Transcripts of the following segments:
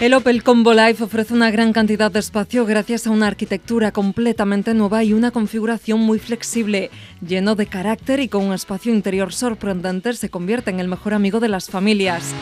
El Opel Combo Life ofrece una gran cantidad de espacio gracias a una arquitectura completamente nueva y una configuración muy flexible. Lleno de carácter y con un espacio interior sorprendente, se convierte en el mejor amigo de las familias.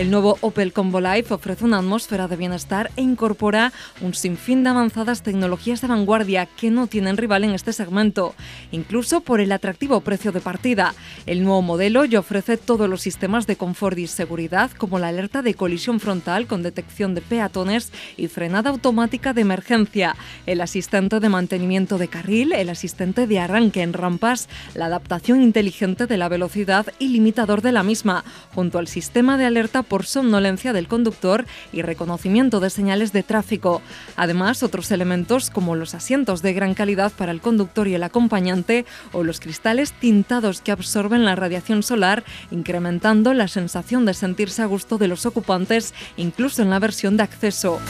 El nuevo Opel Combo Life ofrece una atmósfera de bienestar e incorpora un sinfín de avanzadas tecnologías de vanguardia que no tienen rival en este segmento, incluso por el atractivo precio de partida. El nuevo modelo ya ofrece todos los sistemas de confort y seguridad, como la alerta de colisión frontal con detección de peatones y frenada automática de emergencia, el asistente de mantenimiento de carril, el asistente de arranque en rampas, la adaptación inteligente de la velocidad y limitador de la misma, junto al sistema de alerta por somnolencia del conductor y reconocimiento de señales de tráfico. Además, otros elementos como los asientos de gran calidad para el conductor y el acompañante o los cristales tintados que absorben la radiación solar, incrementando la sensación de sentirse a gusto de los ocupantes, incluso en la versión de acceso.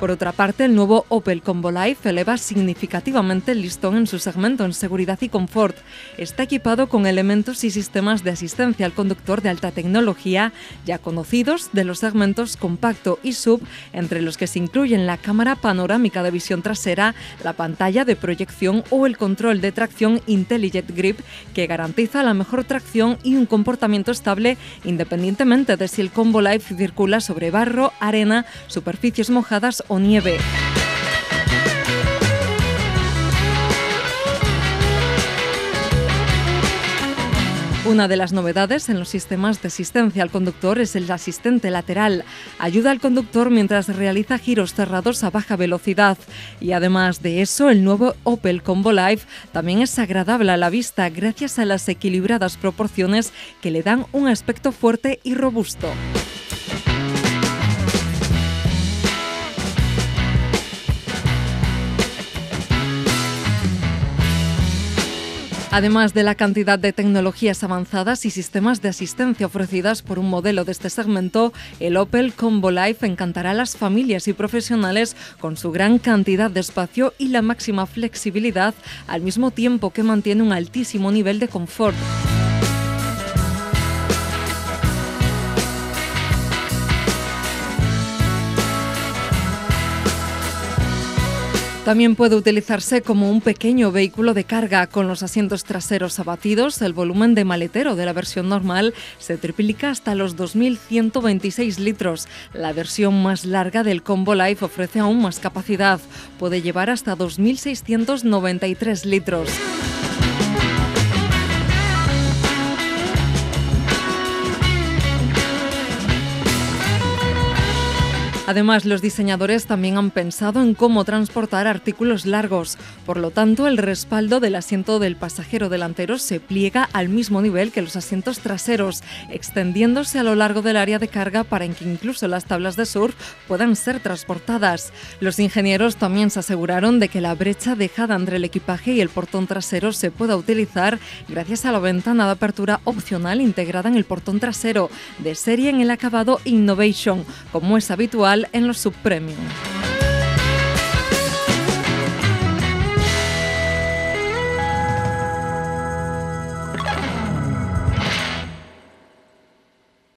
Por otra parte, el nuevo Opel Combo Life eleva significativamente el listón en su segmento en seguridad y confort. Está equipado con elementos y sistemas de asistencia al conductor de alta tecnología, ya conocidos de los segmentos compacto y sub, entre los que se incluyen la cámara panorámica de visión trasera, la pantalla de proyección o el control de tracción Intelligent Grip, que garantiza la mejor tracción y un comportamiento estable independientemente de si el Combo Life circula sobre barro, arena, superficies mojadas nieve. Una de las novedades en los sistemas de asistencia al conductor es el asistente lateral. Ayuda al conductor mientras realiza giros cerrados a baja velocidad. Y además de eso, el nuevo Opel Combo Life también es agradable a la vista gracias a las equilibradas proporciones que le dan un aspecto fuerte y robusto. Además de la cantidad de tecnologías avanzadas y sistemas de asistencia ofrecidas por un modelo de este segmento, el Opel Combo Life encantará a las familias y profesionales con su gran cantidad de espacio y la máxima flexibilidad, al mismo tiempo que mantiene un altísimo nivel de confort. También puede utilizarse como un pequeño vehículo de carga con los asientos traseros abatidos. El volumen de maletero de la versión normal se triplica hasta los 2.126 litros. La versión más larga del Combo Life ofrece aún más capacidad. Puede llevar hasta 2.693 litros. Además, los diseñadores también han pensado en cómo transportar artículos largos. Por lo tanto, el respaldo del asiento del pasajero delantero se pliega al mismo nivel que los asientos traseros, extendiéndose a lo largo del área de carga para que incluso las tablas de surf puedan ser transportadas. Los ingenieros también se aseguraron de que la brecha dejada entre el equipaje y el portón trasero se pueda utilizar gracias a la ventana de apertura opcional integrada en el portón trasero, de serie en el acabado Innovation, como es habitual en los subpremium.